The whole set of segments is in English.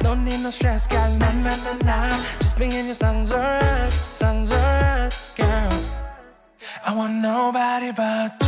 Don't need no stress, girl, nah, nah, nah, nah. Just being your son's alright, son's alright, girl. I want nobody but you.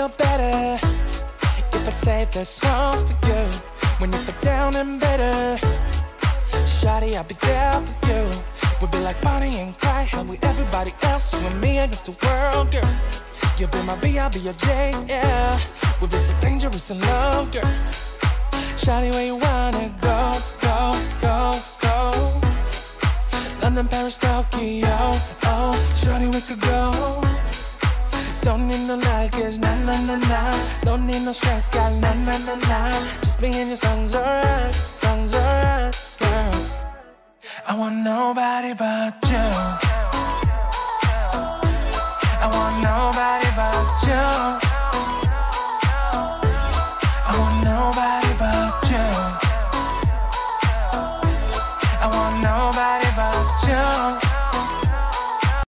Feel better if I say the songs for you when you feel down and bitter? Shawty, I'll be there for you. We'll be like Bonnie and Clyde, how we everybody else, you and me against the world, girl. You'll be my B, I'll be your J, yeah. We'll be so dangerous in love, girl. Shawty, where you wanna go, go, go, go? London, Paris, Tokyo, oh, Shawty, we could go. Don't need no luggage, nah, nah, nah, nah. Don't need no stress, girl, nah, nah, nah, nah. Just being your son's alright, son's alright, girl. I want nobody but you.